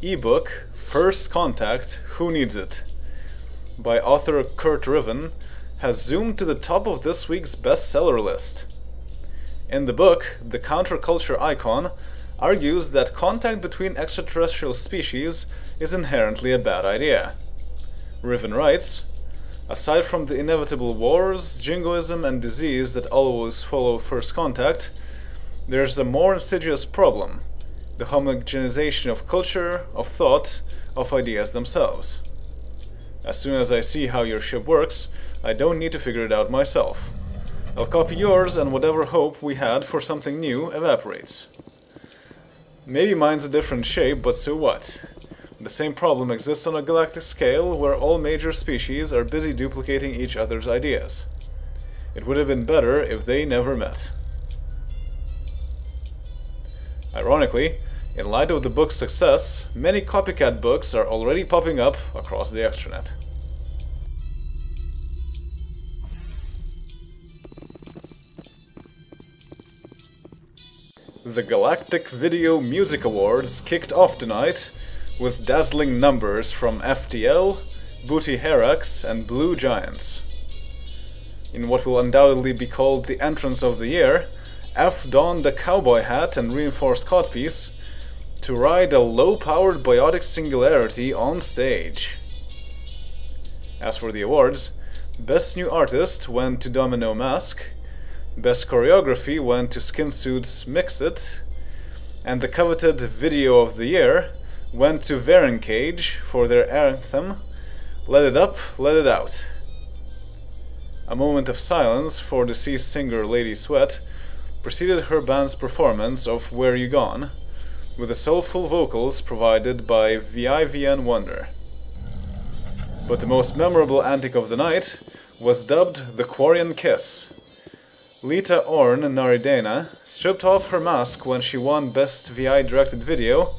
Ebook, First Contact Who Needs It? by author Kurt Riven has zoomed to the top of this week's bestseller list. In the book, the counterculture icon argues that contact between extraterrestrial species is inherently a bad idea. Riven writes Aside from the inevitable wars, jingoism, and disease that always follow first contact, there's a more insidious problem the homogenization of culture, of thought, of ideas themselves. As soon as I see how your ship works, I don't need to figure it out myself. I'll copy yours and whatever hope we had for something new evaporates. Maybe mine's a different shape, but so what? The same problem exists on a galactic scale where all major species are busy duplicating each other's ideas. It would have been better if they never met. Ironically, in light of the book's success, many copycat books are already popping up across the extranet. The Galactic Video Music Awards kicked off tonight with dazzling numbers from FTL, Booty Herax, and Blue Giants. In what will undoubtedly be called the entrance of the year, F donned a cowboy hat and reinforced codpiece to ride a low-powered biotic singularity on stage. As for the awards, Best New Artist went to Domino Mask, Best choreography went to Skin Suits Mix It, and the coveted Video of the Year went to Varen Cage for their anthem Let It Up, Let It Out. A moment of silence for deceased singer Lady Sweat preceded her band's performance of Where You Gone, with the soulful vocals provided by VIVN Wonder. But the most memorable antic of the night was dubbed the Quarian Kiss, Lita Orn nar Idenna stripped off her mask when she won Best VI Directed Video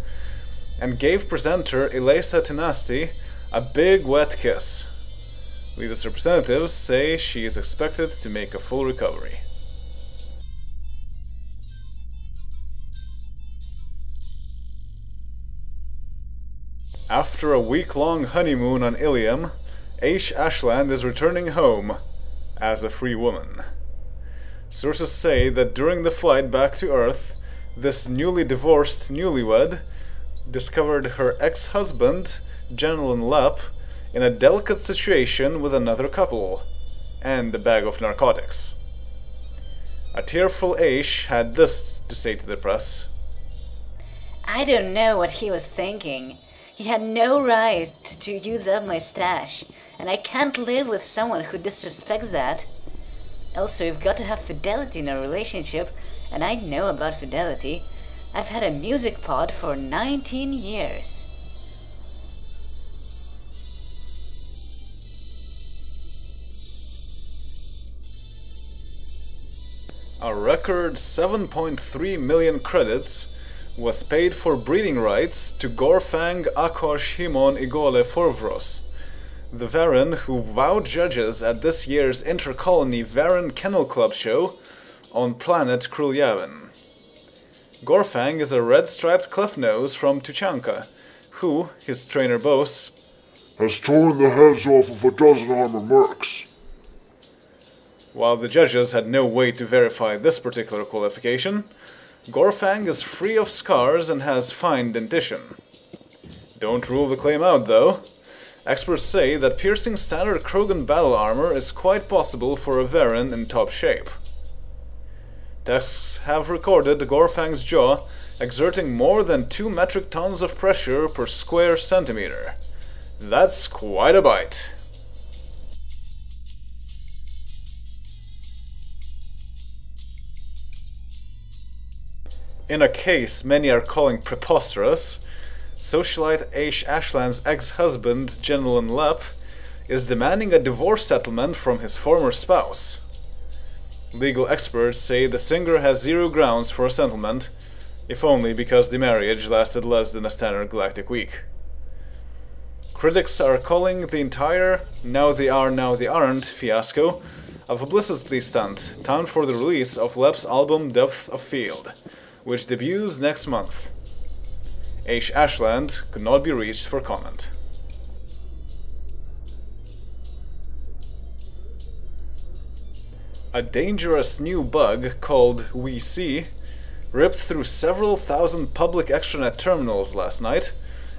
and gave presenter Elisa Tinasti a big wet kiss. Lita's representatives say she is expected to make a full recovery. After a week-long honeymoon on Ilium, Aish Ashland is returning home as a free woman. Sources say that during the flight back to Earth, this newly divorced newlywed discovered her ex-husband, General Lapp, in a delicate situation with another couple, and a bag of narcotics. A tearful Aish had this to say to the press. I don't know what he was thinking. He had no right to use up my stash, and I can't live with someone who disrespects that. Also, you've got to have fidelity in a relationship, and I know about fidelity. I've had a music pod for 19 years. A record 7.3 million credits was paid for breeding rights to Gorfang Akosh Himon Igole Forvros, the varren who vowed judges at this year's Intercolony Varren Kennel Club show on planet Kruljavin. Gorfang is a red-striped nose from Tuchanka, who, his trainer boasts, has torn the heads off of a dozen armor mercs. While the judges had no way to verify this particular qualification, Gorfang is free of scars and has fine dentition. Don't rule the claim out, though. Experts say that piercing standard Krogan battle armor is quite possible for a varren in top shape. Tests have recorded Gorfang's jaw exerting more than 2 metric tons of pressure per square centimeter. That's quite a bite. In a case many are calling preposterous, Socialite Aish Ashland's ex-husband, General Lapp, is demanding a divorce settlement from his former spouse. Legal experts say the singer has zero grounds for a settlement, if only because the marriage lasted less than a standard galactic week. Critics are calling the entire now they are, now they aren't fiasco a publicity stunt timed for the release of Lapp's album Depth of Field, which debuts next month. H. Ashland could not be reached for comment. A dangerous new bug called WeC ripped through several thousand public extranet terminals last night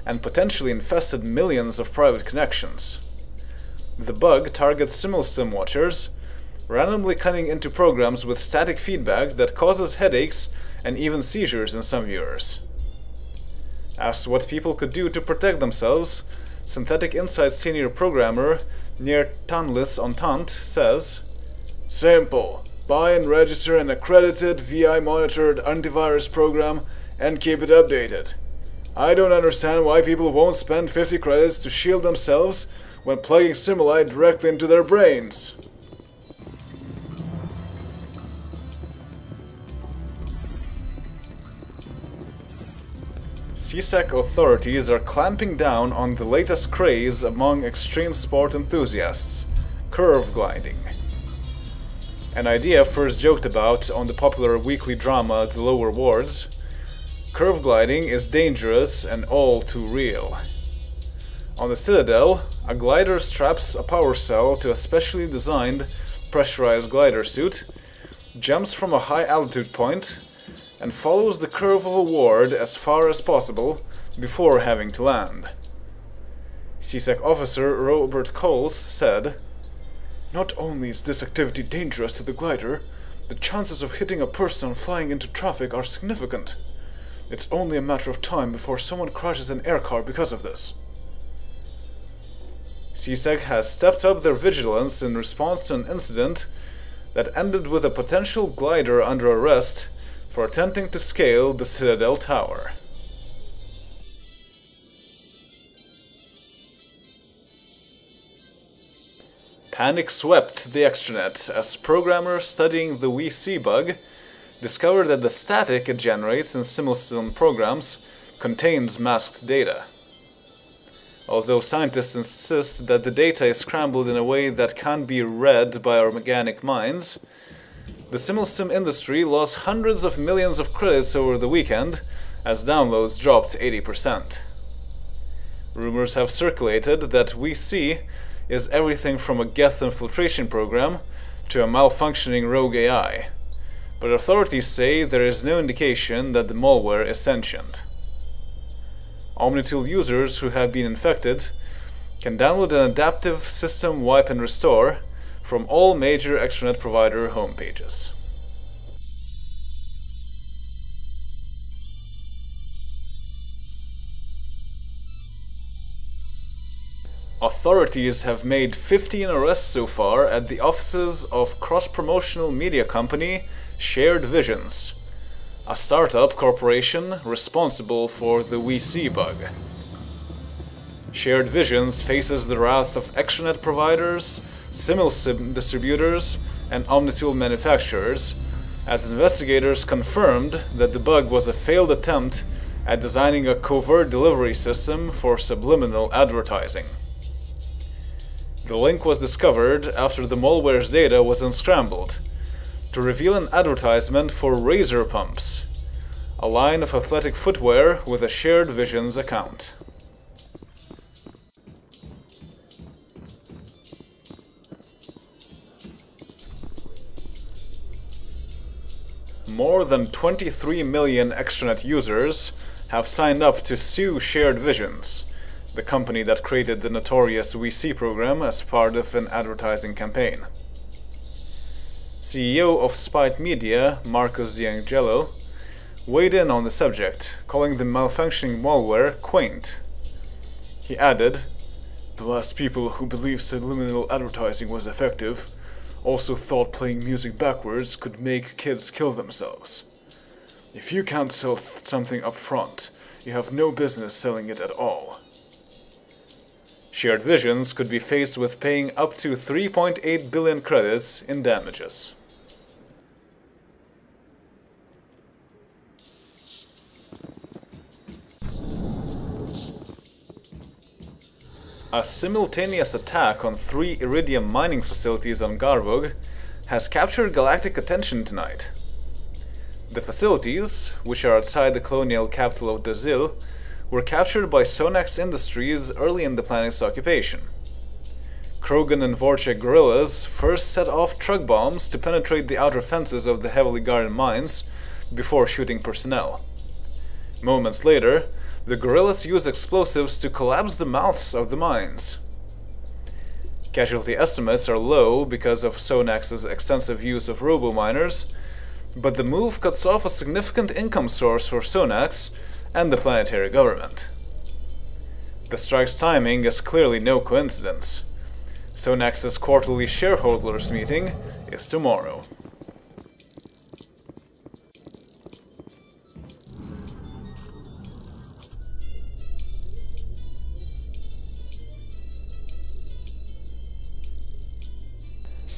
and potentially infested millions of private connections. The bug targets SimulStim watchers, randomly cutting into programs with static feedback that causes headaches and even seizures in some viewers. Asked what people could do to protect themselves, Synthetic Insight senior programmer Nir Tanlis Entente says, Simple. Buy and register an accredited, VI monitored antivirus program and keep it updated. I don't understand why people won't spend 50 credits to shield themselves when plugging Simulite directly into their brains. C-Sec authorities are clamping down on the latest craze among extreme sport enthusiasts curve gliding. An idea first joked about on the popular weekly drama The Lower Wards, curve gliding is dangerous and all too real. On the Citadel, a glider straps a power cell to a specially designed pressurized glider suit, jumps from a high altitude point, and follows the curve of a ward as far as possible before having to land. C-Sec officer Robert Coles said, Not only is this activity dangerous to the glider, the chances of hitting a person flying into traffic are significant. It's only a matter of time before someone crashes an aircar because of this. C-Sec has stepped up their vigilance in response to an incident that ended with a potential glider under arrest for attempting to scale the Citadel Tower. Panic swept the extranet as programmers studying the WeC bug discovered that the static it generates in SimulStim programs contains masked data. Although scientists insist that the data is scrambled in a way that can't be read by our mechanic minds, the SimulStim industry lost hundreds of millions of credits over the weekend as downloads dropped 80%. Rumors have circulated that WeC is everything from a Geth infiltration program to a malfunctioning rogue AI, but authorities say there is no indication that the malware is sentient. Omnitool users who have been infected can download an adaptive system wipe and restore from all major extranet provider homepages. Authorities have made 15 arrests so far at the offices of cross-promotional media company Shared Visions, a startup corporation responsible for the WeC bug. Shared Visions faces the wrath of extranet providers, SimulStim distributors, and Omnitool manufacturers, as investigators confirmed that the bug was a failed attempt at designing a covert delivery system for subliminal advertising. The link was discovered after the malware's data was unscrambled to reveal an advertisement for Razor Pumps, a line of athletic footwear with a shared visions account. More than 23 million extranet users have signed up to sue Shared Visions, the company that created the notorious WeC program as part of an advertising campaign. CEO of Spite Media, Marcus D'Angelo, weighed in on the subject, calling the malfunctioning malware quaint. He added, The last people who believed subliminal advertising was effective also thought playing music backwards could make kids kill themselves. If you can't sell something up front, you have no business selling it at all. Shared Visions could be faced with paying up to 3.8 billion credits in damages. A simultaneous attack on three iridium mining facilities on Garvug has captured galactic attention tonight. The facilities, which are outside the colonial capital of Dazil, were captured by Sonax Industries early in the planet's occupation. Krogan and Vorchek guerrillas first set off truck bombs to penetrate the outer fences of the heavily guarded mines before shooting personnel. Moments later, the guerrillas used explosives to collapse the mouths of the mines. Casualty estimates are low because of Sonax's extensive use of robo-miners, but the move cuts off a significant income source for Sonax and the planetary government. The strike's timing is clearly no coincidence. Sonax's quarterly shareholders meeting is tomorrow.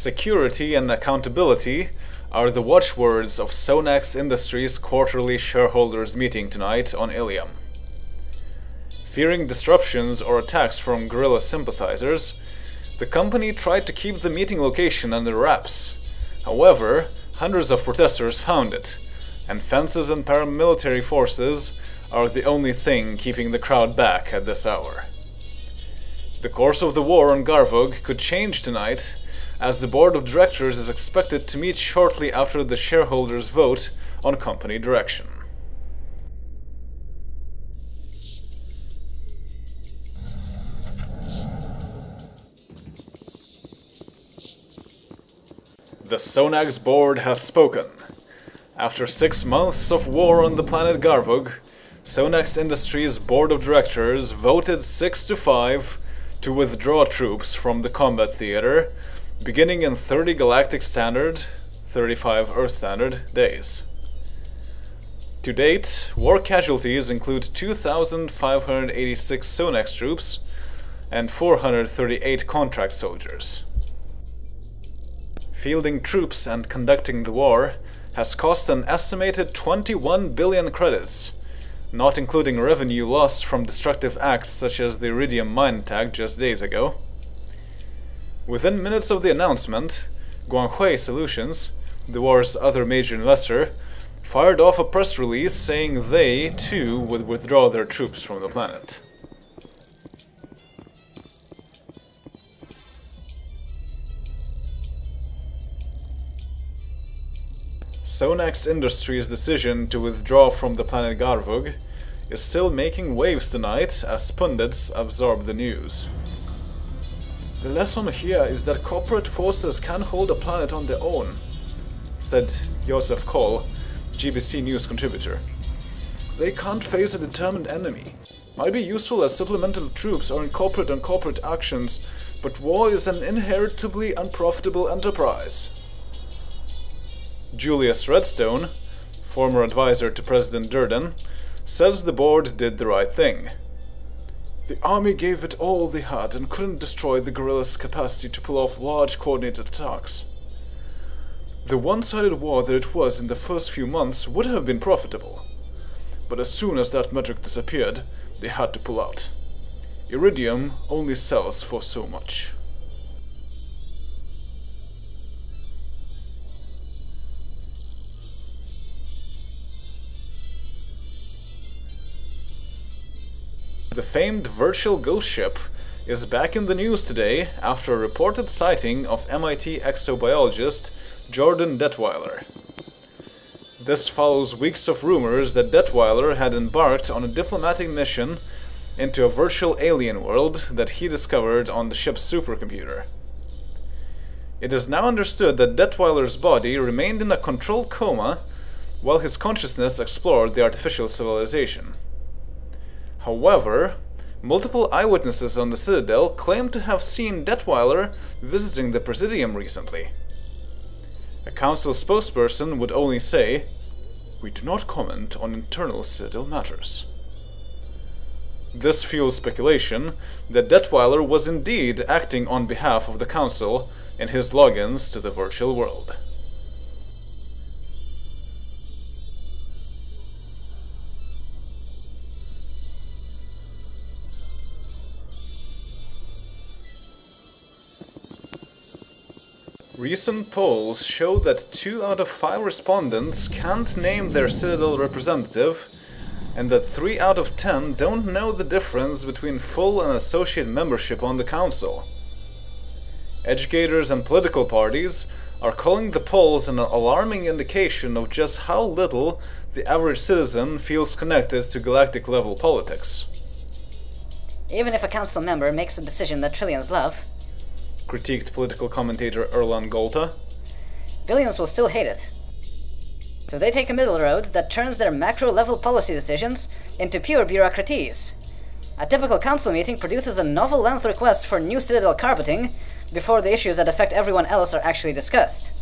Security and accountability are the watchwords of Sonax Industries' quarterly shareholders meeting tonight on Ilium. Fearing disruptions or attacks from guerrilla sympathizers, the company tried to keep the meeting location under wraps. However, hundreds of protesters found it, and fences and paramilitary forces are the only thing keeping the crowd back at this hour. The course of the war on Garvug could change tonight as the board of directors is expected to meet shortly after the shareholders' vote on company direction. The Sonax board has spoken. After six months of war on the planet Garvug, Sonax Industries board of directors voted 6 to 5 to withdraw troops from the combat theater beginning in 30 Galactic Standard, 35 Earth Standard days. To date, war casualties include 2,586 Sonax troops and 438 contract soldiers. Fielding troops and conducting the war has cost an estimated 21 billion credits, not including revenue lost from destructive acts such as the Iridium mine attack just days ago. Within minutes of the announcement, Guanghui Solutions, the war's other major investor, fired off a press release saying they, too, would withdraw their troops from the planet. Sonax Industries' decision to withdraw from the planet Garvug is still making waves tonight as pundits absorb the news. The lesson here is that corporate forces can hold a planet on their own, said Joseph Cole, GBC News contributor. They can't face a determined enemy. Might be useful as supplemental troops or in corporate and corporate actions, but war is an inheritably unprofitable enterprise. Julius Redstone, former advisor to President Durden, says the board did the right thing. The army gave it all they had and couldn't destroy the guerrillas' capacity to pull off large coordinated attacks. The one-sided war that it was in the first few months would have been profitable. But as soon as that metric disappeared, they had to pull out. Iridium only sells for so much. Famed virtual ghost ship is back in the news today after a reported sighting of MIT exobiologist Jordan Detweiler. This follows weeks of rumors that Detweiler had embarked on a diplomatic mission into a virtual alien world that he discovered on the ship's supercomputer. It is now understood that Detweiler's body remained in a controlled coma while his consciousness explored the artificial civilization. However, multiple eyewitnesses on the Citadel claim to have seen Detweiler visiting the Presidium recently. A council spokesperson would only say, We do not comment on internal Citadel matters. This fuels speculation that Detweiler was indeed acting on behalf of the Council in his logins to the virtual world. Recent polls show that two out of five respondents can't name their Citadel representative, and that 3 out of 10 don't know the difference between full and associate membership on the council. Educators and political parties are calling the polls an alarming indication of just how little the average citizen feels connected to galactic level politics. Even if a council member makes a decision that trillions love, critiqued political commentator Erlan Golta, billions will still hate it. So they take a middle road that turns their macro level policy decisions into pure bureaucraties. A typical council meeting produces a novel length request for new citadel carpeting before the issues that affect everyone else are actually discussed.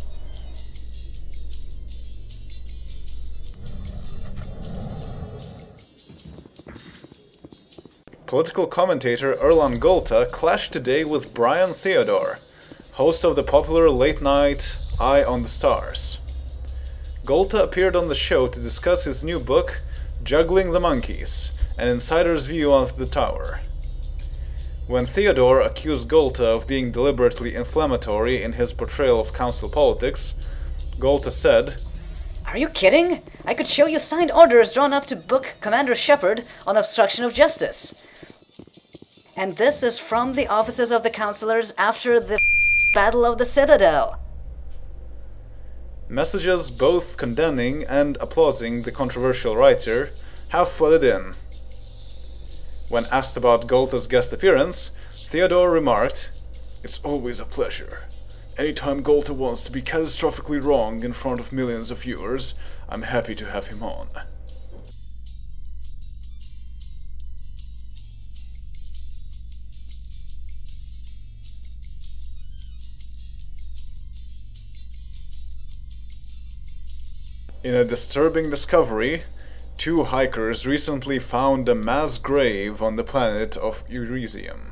Political commentator Erlan Golta clashed today with Brian Theodore, host of the popular late night Eye on the Stars. Golta appeared on the show to discuss his new book, Juggling the Monkeys An Insider's View of the Tower. When Theodore accused Golta of being deliberately inflammatory in his portrayal of council politics, Golta said, Are you kidding? I could show you signed orders drawn up to book Commander Shepard on obstruction of justice. And this is from the offices of the councilors after the Battle of the Citadel. Messages both condemning and applauding the controversial writer have flooded in. When asked about Golta's guest appearance, Theodore remarked, It's always a pleasure. Anytime Golta wants to be catastrophically wrong in front of millions of viewers, I'm happy to have him on. In a disturbing discovery, two hikers recently found a mass grave on the planet of Elysium.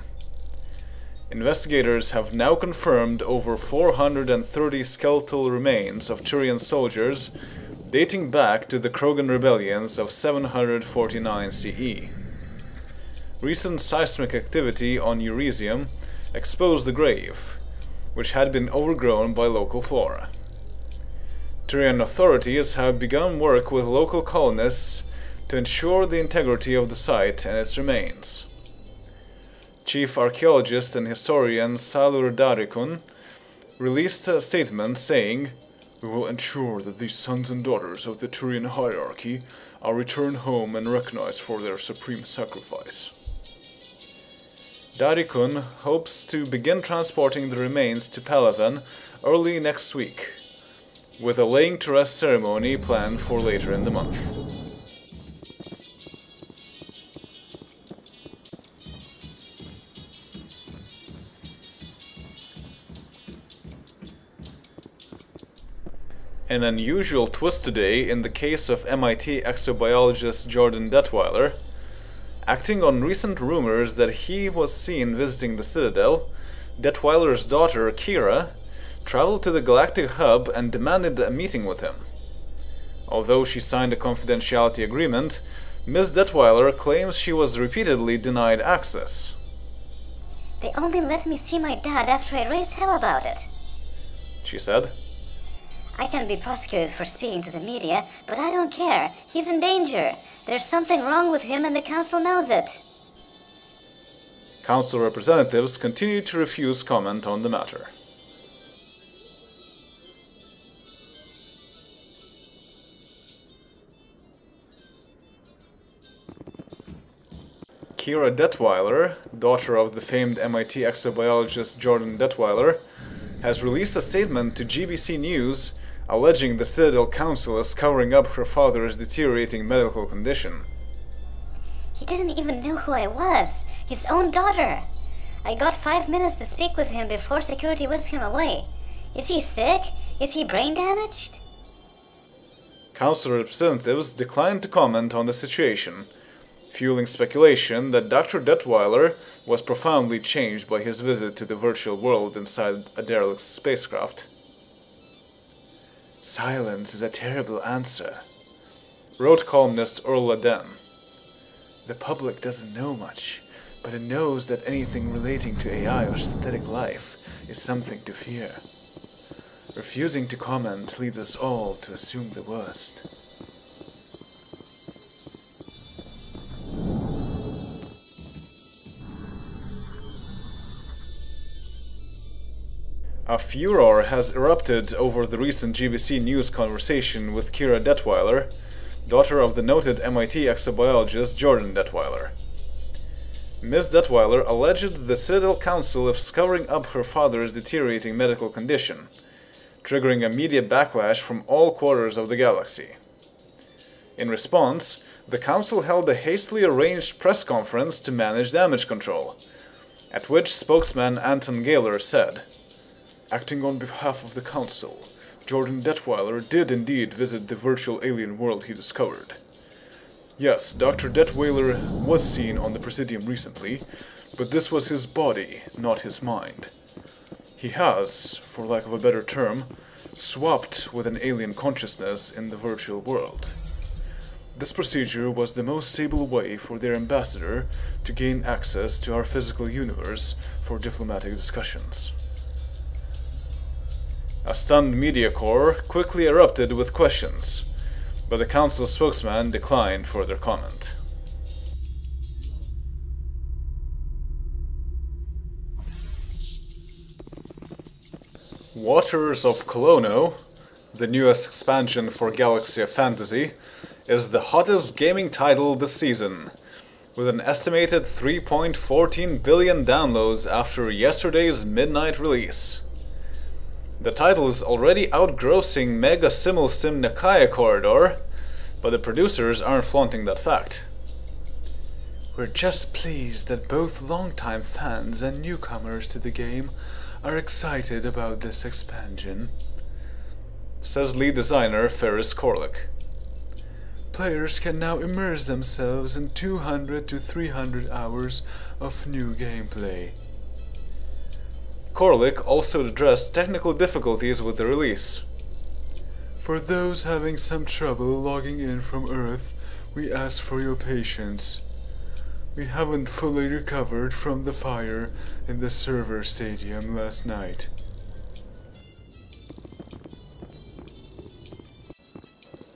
Investigators have now confirmed over 430 skeletal remains of Turian soldiers dating back to the Krogan rebellions of 749 CE. Recent seismic activity on Elysium exposed the grave, which had been overgrown by local flora. Turian authorities have begun work with local colonists to ensure the integrity of the site and its remains. Chief archaeologist and historian Salur Darikun released a statement saying, We will ensure that these sons and daughters of the Turian hierarchy are returned home and recognized for their supreme sacrifice. Darikun hopes to begin transporting the remains to Palaven early next week with a laying to rest ceremony planned for later in the month. An unusual twist today in the case of MIT exobiologist Jordan Detweiler. Acting on recent rumors that he was seen visiting the Citadel, Detweiler's daughter, Kira, traveled to the Galactic Hub and demanded a meeting with him. Although she signed a confidentiality agreement, Ms. Detweiler claims she was repeatedly denied access. They only let me see my dad after I raised hell about it. She said. I can be prosecuted for speaking to the media, but I don't care. He's in danger. There's something wrong with him and the council knows it. Council representatives continue to refuse comment on the matter. Kira Detweiler, daughter of the famed MIT exobiologist Jordan Detweiler, has released a statement to GBC News alleging the Citadel Council is covering up her father's deteriorating medical condition. He didn't even know who I was, his own daughter. I got five minutes to speak with him before security whisked him away. Is he sick? Is he brain damaged? Council representatives declined to comment on the situation, fueling speculation that Dr. Detweiler was profoundly changed by his visit to the virtual world inside a derelict spacecraft. Silence is a terrible answer, wrote columnist Earl Den. The public doesn't know much, but it knows that anything relating to AI or synthetic life is something to fear. Refusing to comment leads us all to assume the worst. A furor has erupted over the recent GBC News conversation with Kira Detweiler, daughter of the noted MIT exobiologist Jordan Detweiler. Ms. Detweiler alleged the Citadel Council of covering up her father's deteriorating medical condition, triggering a media backlash from all quarters of the galaxy. In response, the Council held a hastily arranged press conference to manage damage control, at which spokesman Anton Gaylor said, Acting on behalf of the Council, Jordan Detweiler did indeed visit the virtual alien world he discovered. Yes, Dr. Detweiler was seen on the Presidium recently, but this was his body, not his mind. He has, for lack of a better term, swapped with an alien consciousness in the virtual world. This procedure was the most stable way for their ambassador to gain access to our physical universe for diplomatic discussions. A stunned media corps quickly erupted with questions, but the council spokesman declined further comment. Waters of Colono, the newest expansion for Galaxy of Fantasy, is the hottest gaming title this season, with an estimated 3.14 billion downloads after yesterday's midnight release. The title is already outgrossing Mega Simulstim Nakaya Corridor, but the producers aren't flaunting that fact. We're just pleased that both longtime fans and newcomers to the game are excited about this expansion, says lead designer Ferris Korlick. Players can now immerse themselves in 200 to 300 hours of new gameplay. Korlick also addressed technical difficulties with the release. For those having some trouble logging in from Earth, we ask for your patience. We haven't fully recovered from the fire in the server stadium last night.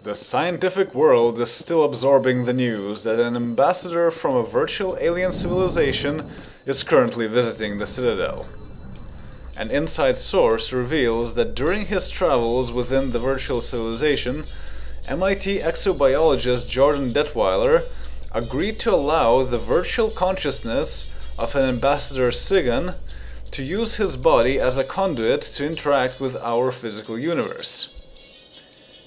The scientific world is still absorbing the news that an ambassador from a virtual alien civilization is currently visiting the Citadel. An inside source reveals that during his travels within the virtual civilization, MIT exobiologist Jordan Detweiler agreed to allow the virtual consciousness of an ambassador Sigan to use his body as a conduit to interact with our physical universe.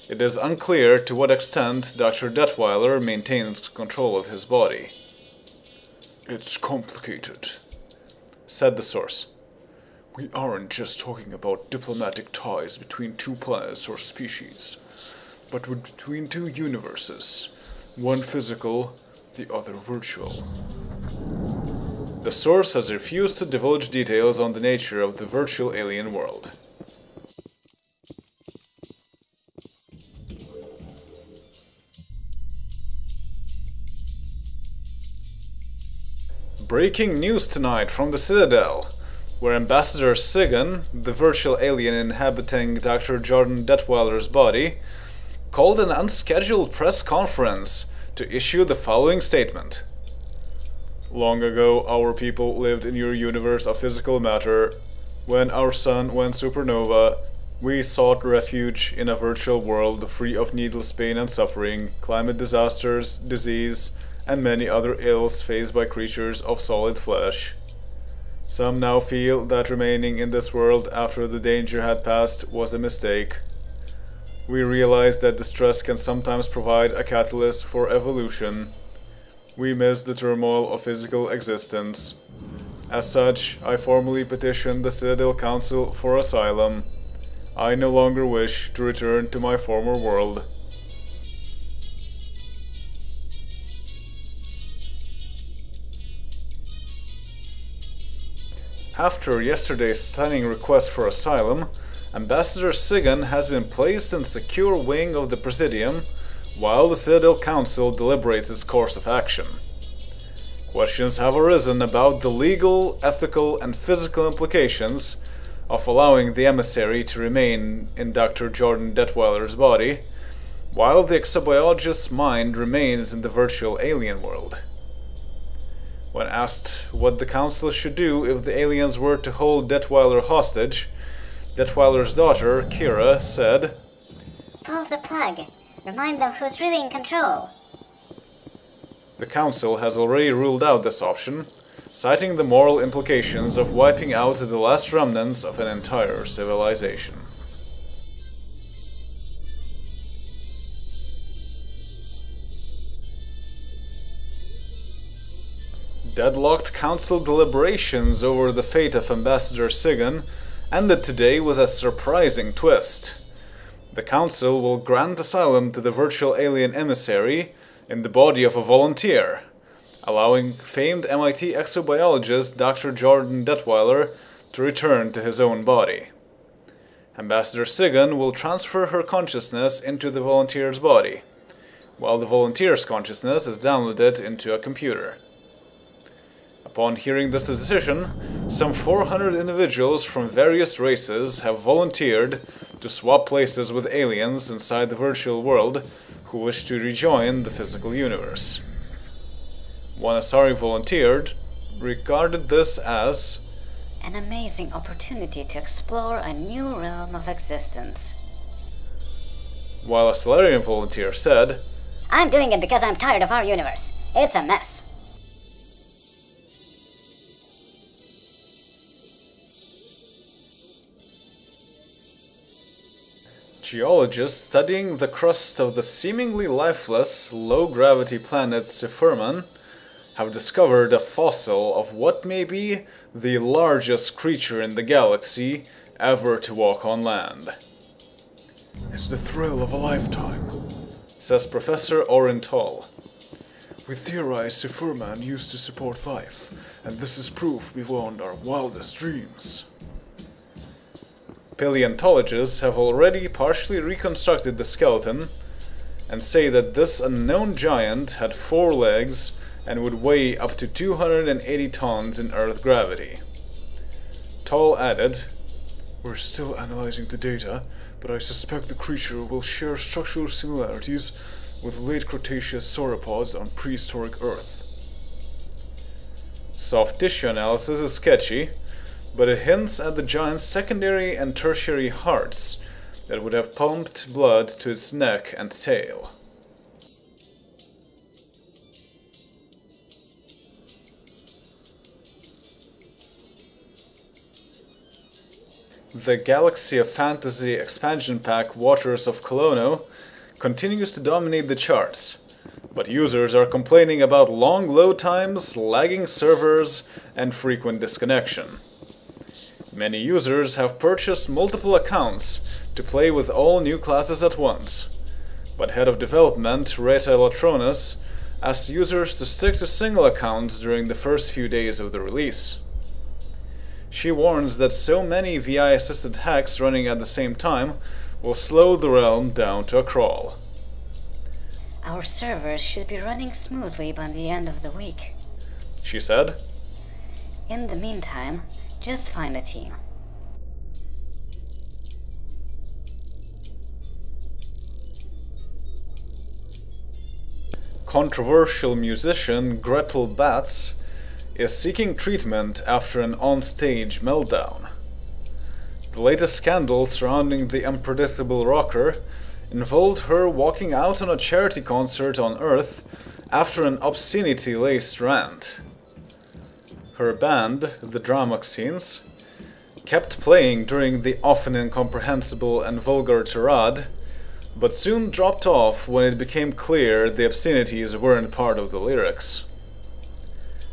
It is unclear to what extent Dr. Detweiler maintains control of his body. It's complicated, said the source. We aren't just talking about diplomatic ties between two planets or species, but between two universes, one physical, the other virtual. The source has refused to divulge details on the nature of the virtual alien world. Breaking news tonight from the Citadel where Ambassador Sigan, the virtual alien inhabiting Dr. Jordan Detweiler's body, called an unscheduled press conference to issue the following statement. Long ago, our people lived in your universe of physical matter. When our sun went supernova, we sought refuge in a virtual world free of needless pain and suffering, climate disasters, disease, and many other ills faced by creatures of solid flesh. Some now feel that remaining in this world after the danger had passed was a mistake. We realize that distress can sometimes provide a catalyst for evolution. We miss the turmoil of physical existence. As such, I formally petition the Citadel Council for asylum. I no longer wish to return to my former world. After yesterday's stunning request for asylum, Ambassador Sigan has been placed in secure wing of the Presidium while the Citadel Council deliberates its course of action. Questions have arisen about the legal, ethical, and physical implications of allowing the emissary to remain in Dr. Jordan Detweiler's body, while the exobiologist's mind remains in the virtual alien world. When asked what the council should do if the aliens were to hold Detweiler hostage, Detweiler's daughter, Kira, said, Pull the plug. Remind them who's really in control. The Council has already ruled out this option, citing the moral implications of wiping out the last remnants of an entire civilization. Deadlocked Council deliberations over the fate of Ambassador Sigan ended today with a surprising twist. The Council will grant asylum to the virtual alien emissary in the body of a volunteer, allowing famed MIT exobiologist Dr. Jordan Detweiler to return to his own body. Ambassador Sigan will transfer her consciousness into the volunteer's body, while the volunteer's consciousness is downloaded into a computer. Upon hearing this decision, some 400 individuals from various races have volunteered to swap places with aliens inside the virtual world who wish to rejoin the physical universe. One Asari volunteered regarded this as An amazing opportunity to explore a new realm of existence. while a Salarian volunteer said, I'm doing it because I'm tired of our universe. It's a mess. Geologists studying the crust of the seemingly lifeless, low gravity planet Sifurman have discovered a fossil of what may be the largest creature in the galaxy ever to walk on land. It's the thrill of a lifetime. Says Professor Orenthal. We theorize Sifurman used to support life, and this is proof beyond our wildest dreams. Paleontologists have already partially reconstructed the skeleton and say that this unknown giant had four legs and would weigh up to 280 tons in Earth gravity. Tall added, We're still analyzing the data, but I suspect the creature will share structural similarities with late Cretaceous sauropods on prehistoric Earth. Soft tissue analysis is sketchy, but it hints at the giant's secondary and tertiary hearts that would have pumped blood to its neck and tail. The Galaxy of Fantasy expansion pack Waters of Colono continues to dominate the charts, but users are complaining about long load times, lagging servers, and frequent disconnection. Many users have purchased multiple accounts to play with all new classes at once, but head of development Reta Latronas asked users to stick to single accounts during the first few days of the release. She warns that so many VI assisted hacks running at the same time will slow the realm down to a crawl. Our servers should be running smoothly by the end of the week. She said, In the meantime, just find a team. Controversial musician Gretel Batz is seeking treatment after an onstage meltdown. The latest scandal surrounding the unpredictable rocker involved her walking out on a charity concert on Earth after an obscenity laced rant. Her band, the Dramaxines, kept playing during the often incomprehensible and vulgar tirade, but soon dropped off when it became clear the obscenities weren't part of the lyrics.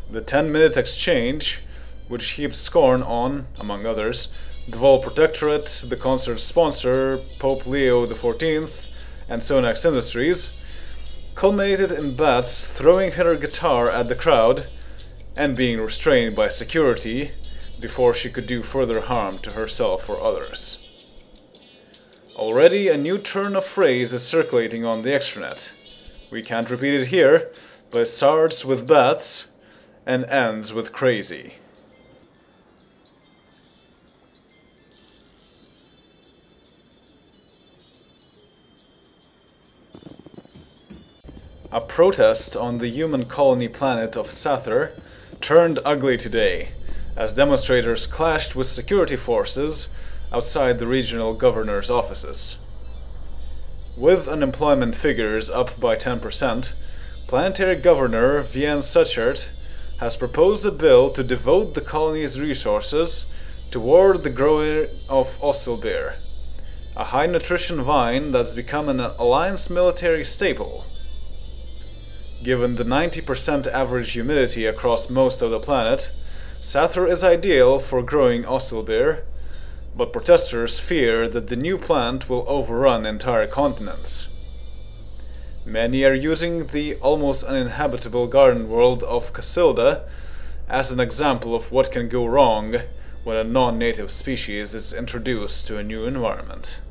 The 10 minute exchange, which heaped scorn on, among others, the Vol Protectorate, the concert's sponsor, Pope Leo XIV, and Sonax Industries, culminated in Batz throwing her guitar at the crowd and being restrained by security before she could do further harm to herself or others. Already a new turn of phrase is circulating on the extranet. We can't repeat it here, but it starts with bats and ends with crazy. A protest on the human colony planet of Sather turned ugly today as demonstrators clashed with security forces outside the regional governor's offices. With unemployment figures up by 10%, Planetary Governor Vian Suchert has proposed a bill to devote the colony's resources toward the growing of Osselbeer, a high nutrition vine that's become an Alliance military staple. Given the 90% average humidity across most of the planet, Sathar is ideal for growing Osselbeer, but protesters fear that the new plant will overrun entire continents. Many are using the almost uninhabitable garden world of Casilda as an example of what can go wrong when a non-native species is introduced to a new environment.